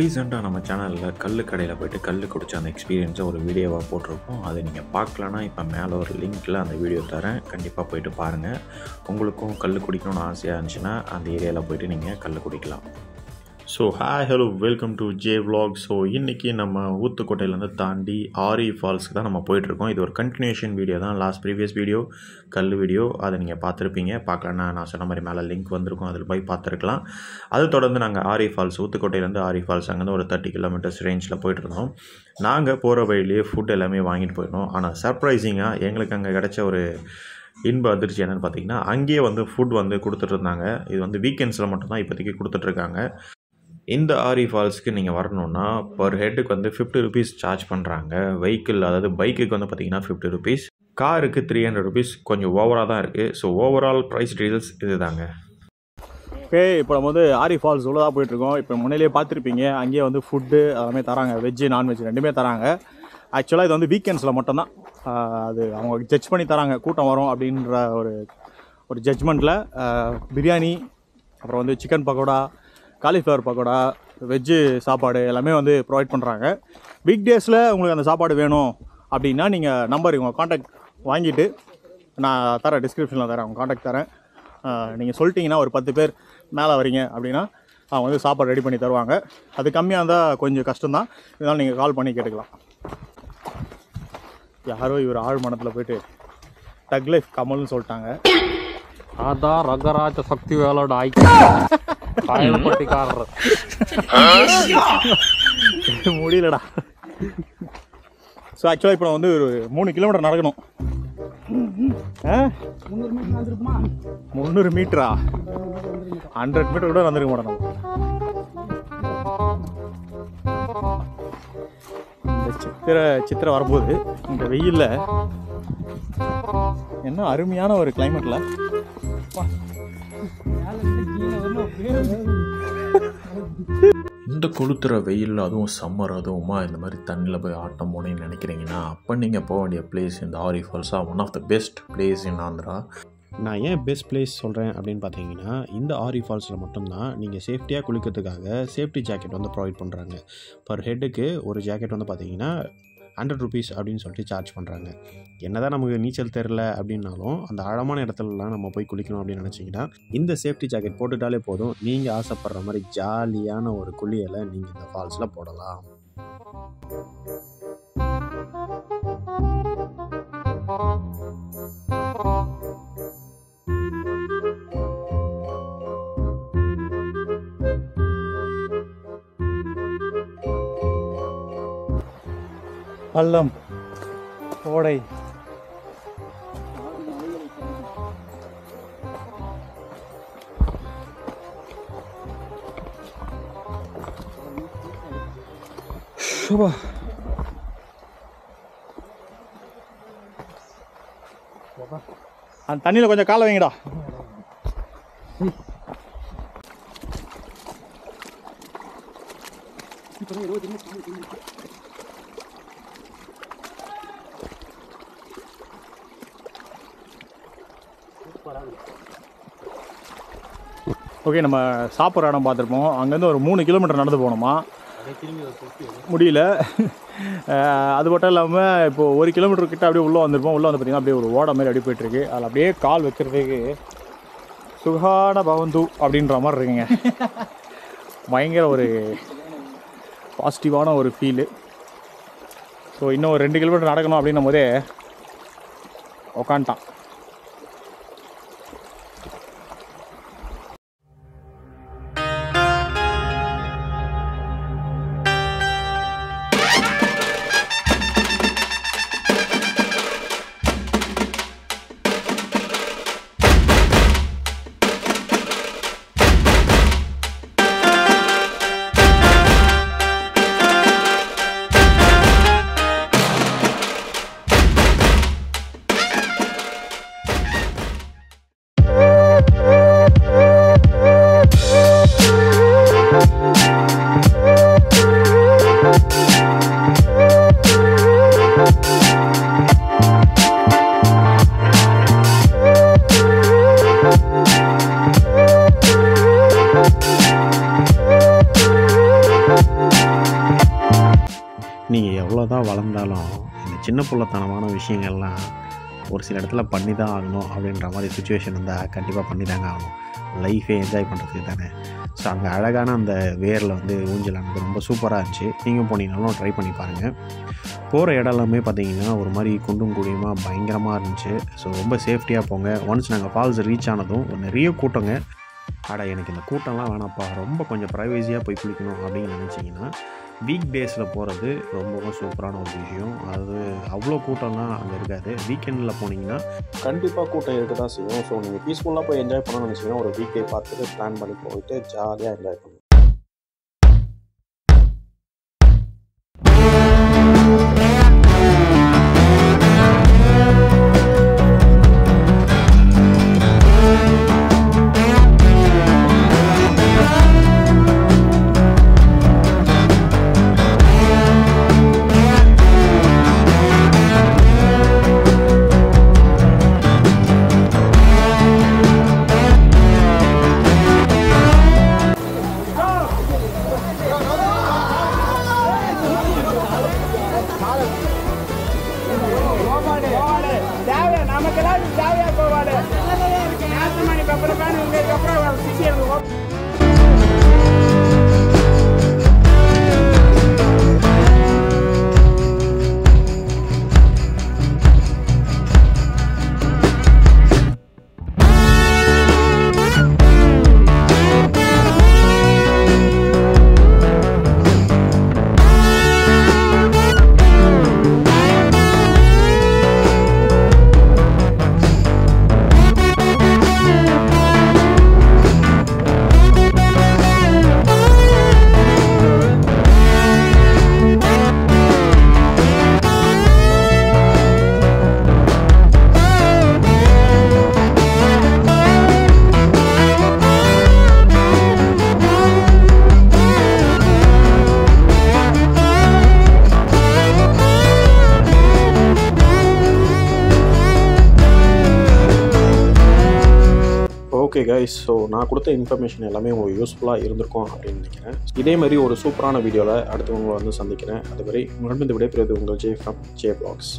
ரீசெண்டாக நம்ம சேனலில் கல் கடையில் போயிட்டு கல் குடிச்ச அந்த எக்ஸ்பீரியன்ஸை ஒரு வீடியோவாக போட்டிருக்கோம் அதை நீங்கள் பார்க்கலன்னா இப்போ மேலே ஒரு லிங்க்கில் அந்த வீடியோ தரேன். கண்டிப்பாக போயிட்டு பாருங்கள் உங்களுக்கும் கல் குடிக்கணும்னு ஆசையாக இருந்துச்சுன்னா அந்த ஏரியாவில் போயிட்டு நீங்கள் கல் குடிக்கலாம். So hi hello welcome to J vlog so இன்றைக்கி நம்ம ஊத்துக்கோட்டையிலேருந்து தாண்டி ஆரி ஃபால்ஸ்க்கு தான் நம்ம போயிட்டுருக்கோம். இது ஒரு கண்டினியூஷன் வீடியோ தான். லாஸ்ட் ப்ரீவியஸ் வீடியோ கல் வீடியோ அதை நீங்கள் பார்த்துருப்பீங்க. பார்க்கலன்னா நான் சொன்ன மாதிரி மேலே லிங்க் வந்திருக்கும். அதில் போய் பார்த்துருக்கலாம். அது தொடர்ந்து நாங்கள் ஆரி ஃபால்ஸ் ஊத்துக்கோட்டையிலேருந்து ஆரி ஃபால்ஸ் அங்கேருந்து ஒரு தேர்ட்டி கிலோமீட்டர்ஸ் ரேஞ்சில் போயிட்டுருந்தோம். நாங்கள் போகிற வழியிலேயே ஃபுட் எல்லாமே வாங்கிட்டு போயிடணும் ஆனால் சர்ப்ரைசிங்காக எங்களுக்கு அங்கே கிடைச்ச ஒரு இன்ப அதிர்ச்சி என்னென்னு பார்த்தீங்கன்னா அங்கேயே வந்து ஃபுட் வந்து கொடுத்துட்டு இருந்தாங்க. இது வந்து வீக்கெண்ட்ஸில் மட்டும்தான் இப்போதைக்கு கொடுத்துட்ருக்காங்க இந்த ஆரி ஃபால்ஸ்க்கு நீங்கள் வரணுன்னா பர் ஹெட்டுக்கு வந்து ஃபிஃப்டி ருபீஸ் சார்ஜ் பண்ணுறாங்க வெஹிக்கிள் அதாவது பைக்குக்கு வந்து பார்த்தீங்கன்னா ஃபிஃப்டி ருபீஸ் காருக்கு த்ரீ ஹண்ட்ரட் ருபீஸ் கொஞ்சம் ஓவராக தான் இருக்குது ஸோ ஓவரால் ப்ரைஸ் டீடைல்ஸ் இது தாங்க ஓகே இப்போ நம்ம வந்து ஆரி ஃபால்ஸ் உள்ளதாக போயிட்டுருக்கோம் இப்போ முன்னிலேயே பார்த்துருப்பீங்க. அங்கேயே வந்து ஃபுட்டு எல்லாமே தராங்க. வெஜ்ஜு நான்வெஜ் ரெண்டுமே தராங்க. ஆக்சுவலாக இது வந்து வீக்கெண்ட்ஸில் மட்டும்தான். அது அவங்க ஜட்ஜ் பண்ணி தராங்க. கூட்டம் வரும் அப்படின்ற ஒரு ஒரு ஜட்ஜ்மெண்ட்டில் பிரியாணி அப்புறம் வந்து chicken pakoda cauliflower pakoda veg சாப்பாடு எல்லாமே வந்து ப்ரொவைட் பண்ணுறாங்க வீக் டேஸில் உங்களுக்கு அந்த சாப்பாடு வேணும் அப்படின்னா நீங்கள் நம்பர் உங்கள் காண்டாக்ட் வாங்கிட்டு நான் தரேன் டிஸ்கிரிப்ஷனில் தரேன் உங்கள் காண்டாக்ட் தரேன். நீங்கள் சொல்லிட்டீங்கன்னா ஒரு பத்து பேர் மேலே வரீங்க அப்படின்னா அவங்க வந்து சாப்பாடு ரெடி பண்ணி தருவாங்க. அது கம்மியாக இருந்தால் கொஞ்சம் கஷ்டம்தான். இதனால் நீங்கள் கால் பண்ணி கேட்டுக்கலாம். யாரோ இவர் ஆழ் மனத்தில் போயிட்டு டக் லைஃப் கமல்னு சொல்லிட்டாங்க. அதான் ரங்கராஜ சக்தி வேலோட ஐக்கிய காயல்பட்டிக்காரர் முடியலடா. ஸோ ஆக்சுவலாக இப்போ வந்து ஒரு மூணு கிலோமீட்டர் நடக்கணும். ஆ? முந்நூறு மீட்டரா? ஹண்ட்ரட் மீட்டர் கூட வந்துருக்க மாட்டோம் இந்த சித்திரை சித்திரை வரும்போது இந்த வெயிலில் என்ன அருமையான ஒரு கிளைமேட்டில் இந்த கொளுத்துற வெயில் அதுவும் சம்மர் அதுவுமா இந்த மாதிரி தண்ணியில் போய் ஆட்டம் போனேன்னு நினைக்கிறீங்கன்னா அப்போ நீங்கள் போக வேண்டிய பிளேஸ் இந்த ஆரி ஃபால்ஸாக one of the best place in Andhra நான் ஏன் பெஸ்ட் பிளேஸ் சொல்கிறேன் அப்படின்னு பார்த்தீங்கன்னா இந்த ஆரி ஃபால்ஸில் மட்டும்தான் நீங்கள் சேஃப்டியாக குளிக்கிறதுக்காக சேஃப்டி ஜாக்கெட் வந்து ப்ரொவைட் பண்ணுறாங்க பர் ஹெட்டுக்கு ஒரு ஜாக்கெட் வந்து பார்த்தீங்கன்னா ஹண்ட்ரட் ருபீஸ் அப்படின்னு சொல்லிட்டு சார்ஜ் பண்ணுறாங்க என்னதான் நமக்கு நீச்சல் தெரில அப்படின்னாலும் அந்த ஆழமான இடத்துலலாம் நம்ம போய் குளிக்கணும் அப்படின்னு நினச்சிங்கன்னா இந்த சேஃப்டி ஜாக்கெட் போட்டுட்டாலே போதும். நீங்கள் ஆசைப்படுற மாதிரி ஜாலியான ஒரு குளியலை நீங்கள் இந்த ஃபால்ஸில் போடலாம். பள்ளம் ஓடை சுபா அந்த தண்ணியில் கொஞ்சம் காலை வைங்கடா. ஓகே நம்ம சாப்பிட்ற இடம் பார்த்துருப்போம். அங்கேருந்து ஒரு மூணு கிலோமீட்டர் நடந்து போகணுமா? முடியல. அது மட்டும் இல்லாமல் இப்போது ஒரு கிலோமீட்டர் கிட்ட அப்படியே உள்ளே வந்திருப்போம். உள்ளே வந்து பார்த்திங்கன்னா அப்படியே ஒரு ஓட மாதிரி அப்படியே போயிட்டுருக்கு அதில் அப்படியே கால் வைக்கிறதுக்கு சுகான பவந்து அப்படின்ற மாதிரி இருக்குங்க. பயங்கர ஒரு பாசிட்டிவான ஒரு ஃபீலு ஸோ இன்னும் ஒரு ரெண்டு கிலோமீட்டர் நடக்கணும் அப்படின்னும் போதே உக்காண்டான் சின்ன புள்ளத்தனமான விஷயங்கள்லாம் ஒரு சில இடத்துல பண்ணி தான் ஆகணும் அப்படின்ற மாதிரி சுச்சுவேஷன் இருந்தால் கண்டிப்பாக பண்ணி தாங்க ஆகணும். லைஃபே என்ஜாய் பண்ணுறதுக்கு தானே. ஸோ அங்கே அழகான அந்த வேரில் வந்து ஊஞ்சலானது ரொம்ப சூப்பராக இருந்துச்சு. நீங்கள் போனீங்கனாலும் ட்ரை பண்ணி பாருங்கள் போகிற இடம் எல்லாமே பார்த்தீங்கன்னா ஒரு மாதிரி குண்டும் குழியுமாக பயங்கரமாக இருந்துச்சு. ஸோ ரொம்ப சேஃப்டியாக போங்க. ஒன்ஸ் நாங்கள் ஃபால்ஸ் ரீச் ஆனதும் நிறைய கூட்டங்க. அட எனக்கு இந்த கூட்டம்லாம் வேணாம்ப்பா. ரொம்ப கொஞ்சம் ப்ரைவேசியாக போய் குளிக்கணும் அப்படின்னு நினச்சிங்கன்னா வீக் டேஸில் போகிறது ரொம்பவும் சூப்பரான ஒரு விஷயம். அது அவ்வளோ கூட்டம்லாம் அங்கே இருக்காது. வீக்கெண்டில் போனீங்கன்னா கண்டிப்பாக கூட்டம் இருக்க தான் செய்யும். ஸோ நீங்கள் பீஸ்ஃபுல்லாக போய் என்ஜாய் பண்ணணும்னு நினச்சிங்கன்னா ஒரு வீக் டே பார்த்துட்டு பிளான் பண்ணி போயிட்டு ஜாலியாக என்ஜாய் பண்ணுங்க ஓகே கைஸ் ஸோ நான் கொடுத்த இன்ஃபர்மேஷன் எல்லாமே உங்களுக்கு யூஸ்ஃபுல்லாக இருந்திருக்கும் அப்படின்னு நினைக்கிறேன். இதே மாதிரி ஒரு சூப்பரான வீடியோவில் அடுத்தவங்களை வந்து சந்திக்கிறேன். அதுவரை உங்களிடம் இந்த விடைபெறுவது உங்கள் ஜே ஃப்ரம் ஜே பிளாக்ஸ்